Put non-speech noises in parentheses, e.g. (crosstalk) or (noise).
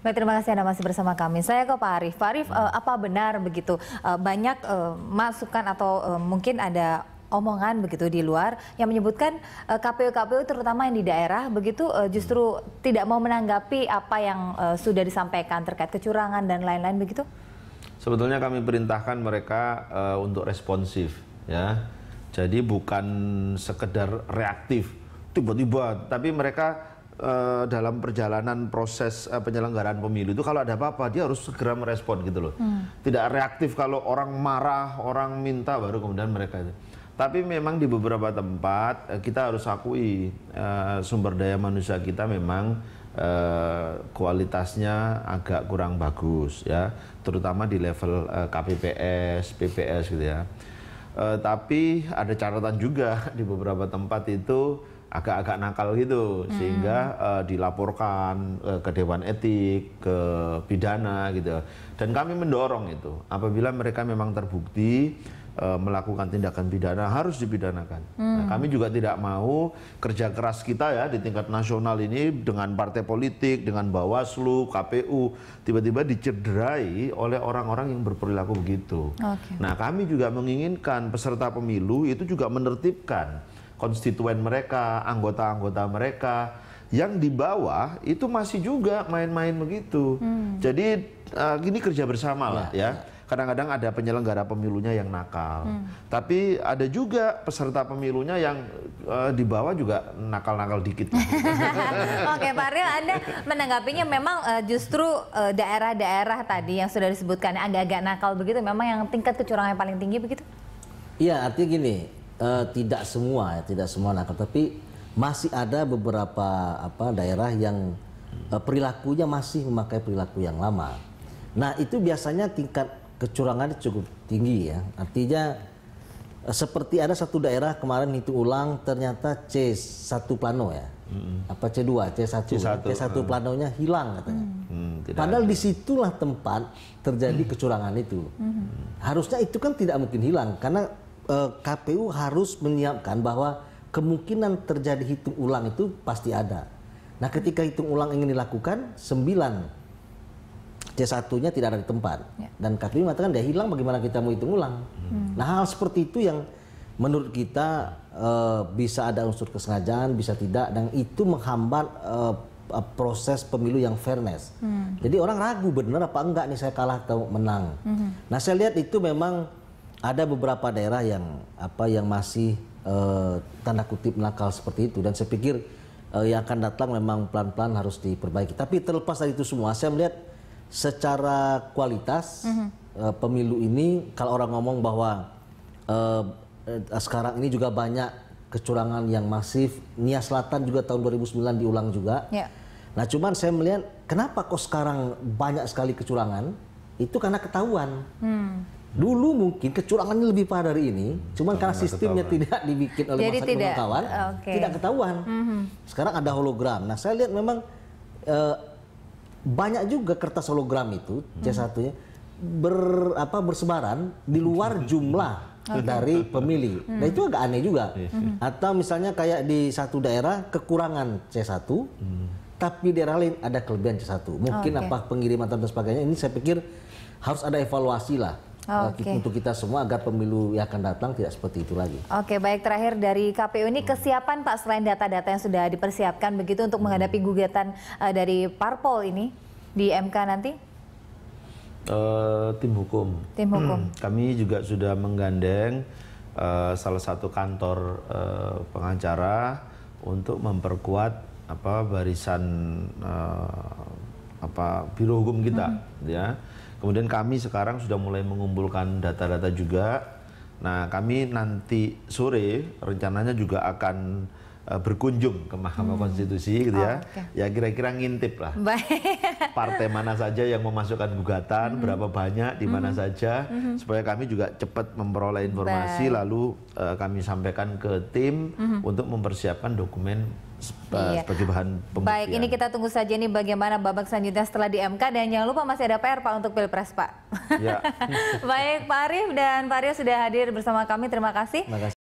Baik, terima kasih Anda masih bersama kami. Saya ke Pak Arief. Pak Arief, uh, apa benar begitu uh, banyak uh, masukan atau mungkin ada omongan begitu di luar yang menyebutkan KPU-KPU terutama yang di daerah begitu justru tidak mau menanggapi apa yang sudah disampaikan terkait kecurangan dan lain-lain begitu? Sebetulnya kami perintahkan mereka untuk responsif ya. Jadi bukan sekedar reaktif tiba-tiba, tapi mereka uh, dalam perjalanan proses uh, penyelenggaraan pemilu itu kalau ada apa-apa dia harus segera merespon gitu loh. Hmm. Tidak reaktif kalau orang marah, orang minta baru kemudian mereka itu. Tapi memang di beberapa tempat uh, kita harus akui uh, sumber daya manusia kita memang uh, kualitasnya agak kurang bagus ya, terutama di level uh, KPPS, PPS gitu ya. Uh, tapi ada catatan juga (laughs) di beberapa tempat itu agak-agak nakal gitu. Hmm. sehingga uh, dilaporkan uh, ke dewan etik ke pidana gitu. Dan kami mendorong itu. Apabila mereka memang terbukti melakukan tindakan pidana harus dipidanakan hmm. nah, kami juga tidak mau kerja keras kita ya di tingkat nasional ini dengan partai politik dengan bawaslu KPU tiba-tiba dicederai oleh orang-orang yang berperilaku begitu okay. nah kami juga menginginkan peserta pemilu itu juga menertibkan konstituen mereka, anggota-anggota mereka yang di bawah itu masih juga main-main begitu. Hmm. Jadi uh, ini kerja bersama lah ya. ya. Kadang-kadang ada penyelenggara pemilunya yang nakal, hmm. tapi ada juga peserta pemilunya yang uh, di bawah juga nakal-nakal dikit. (laughs) (laughs) Oke, Pak Rio, Anda menanggapinya memang uh, justru daerah-daerah uh, tadi yang sudah disebutkan agak-agak nakal begitu, memang yang tingkat kecurangan yang paling tinggi begitu? Iya, artinya gini, uh, tidak semua ya, tidak semua nakal, tapi masih ada beberapa apa daerah yang uh, perilakunya masih memakai perilaku yang lama. Nah itu biasanya tingkat kecurangannya cukup tinggi ya. Artinya uh, seperti ada satu daerah kemarin hitung ulang ternyata C1 plano ya. Hmm. Apa C2, C1, C1, C1 hmm. planonya hilang katanya. Hmm, Padahal ada. di situlah tempat terjadi hmm. kecurangan itu. Hmm. Harusnya itu kan tidak mungkin hilang karena Eh, KPU harus menyiapkan bahwa kemungkinan terjadi hitung ulang itu pasti ada. Nah, ketika hitung ulang ingin dilakukan, sembilan C1-nya tidak ada di tempat. Ya. Dan KPU mengatakan dia hilang bagaimana kita mau hitung ulang. Hmm. Nah, hal seperti itu yang menurut kita uh, bisa ada unsur kesengajaan, bisa tidak dan itu menghambat uh, proses pemilu yang fairness. Hmm. Jadi orang ragu benar apa enggak nih saya kalah atau menang. Hmm. Nah, saya lihat itu memang ada beberapa daerah yang apa yang masih uh, tanda kutip nakal seperti itu dan saya pikir uh, yang akan datang memang pelan-pelan harus diperbaiki. Tapi terlepas dari itu semua, saya melihat secara kualitas mm -hmm. uh, pemilu ini kalau orang ngomong bahwa uh, uh, sekarang ini juga banyak kecurangan yang masif. Nia Selatan juga tahun 2009 diulang juga. Yeah. Nah, cuman saya melihat kenapa kok sekarang banyak sekali kecurangan? Itu karena ketahuan. Hmm Dulu mungkin kecurangannya lebih parah dari ini, cuman karena sistemnya ketahuan. tidak dibikin oleh Jadi masyarakat tidak, kawan, okay. tidak ketahuan. Mm -hmm. Sekarang ada hologram. Nah, saya lihat memang uh, banyak juga kertas hologram itu mm -hmm. C1-nya ber apa bersebaran di luar jumlah dari pemilih. Mm. Nah, itu agak aneh juga. Mm -hmm. Atau misalnya kayak di satu daerah kekurangan C1, mm. tapi daerah lain ada kelebihan C1. Mungkin okay. apa pengiriman dan sebagainya. Ini saya pikir harus ada evaluasi lah okay. untuk kita semua agar pemilu yang akan datang tidak seperti itu lagi. Oke, okay, baik terakhir dari KPU ini kesiapan Pak selain data-data yang sudah dipersiapkan begitu untuk menghadapi gugatan uh, dari parpol ini di MK nanti? Uh, tim hukum. Tim hukum. Kami juga sudah menggandeng uh, salah satu kantor uh, pengacara untuk memperkuat apa barisan uh, apa biro hukum kita, hmm. ya Kemudian kami sekarang sudah mulai mengumpulkan data-data juga. Nah, kami nanti sore rencananya juga akan berkunjung ke Mahkamah hmm. Konstitusi gitu ya. oh, ya. Okay. Ya kira-kira ngintip lah. Partai mana saja yang memasukkan gugatan, hmm. berapa banyak, di mana hmm. saja hmm. supaya kami juga cepat memperoleh informasi Baik. lalu uh, kami sampaikan ke tim hmm. untuk mempersiapkan dokumen iya. sebagai bahan pembuktian. Baik, ini kita tunggu saja nih bagaimana babak selanjutnya setelah di MK dan jangan lupa masih ada PR Pak untuk Pilpres Pak. Ya. (laughs) Baik Pak Arif dan Pak Arif sudah hadir bersama kami. Terima kasih. Terima kasih.